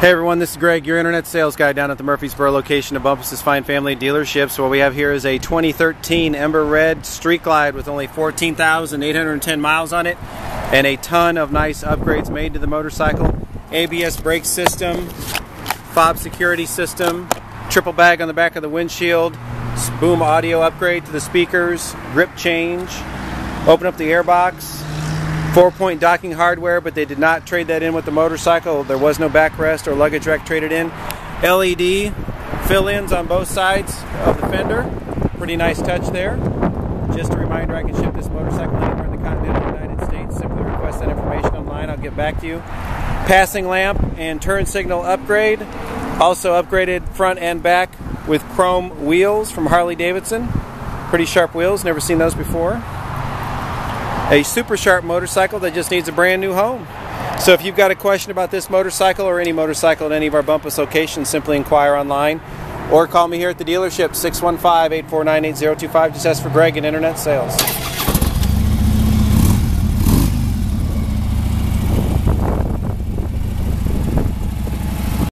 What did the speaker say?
Hey everyone, this is Greg, your internet sales guy down at the Murfreesboro location of Bumpus' Fine Family Dealerships. What we have here is a 2013 Ember Red Street Glide with only 14,810 miles on it and a ton of nice upgrades made to the motorcycle. ABS brake system, fob security system, triple bag on the back of the windshield, boom audio upgrade to the speakers, grip change, open up the airbox, Four point docking hardware, but they did not trade that in with the motorcycle. There was no backrest or luggage rack traded in. LED fill ins on both sides of the fender. Pretty nice touch there. Just a reminder I can ship this motorcycle anywhere in the continental United States. Simply request that information online. I'll get back to you. Passing lamp and turn signal upgrade. Also upgraded front and back with chrome wheels from Harley Davidson. Pretty sharp wheels, never seen those before a super sharp motorcycle that just needs a brand new home. So if you've got a question about this motorcycle or any motorcycle at any of our Bumpus locations, simply inquire online or call me here at the dealership 615 849 8025. Just ask for Greg in Internet Sales.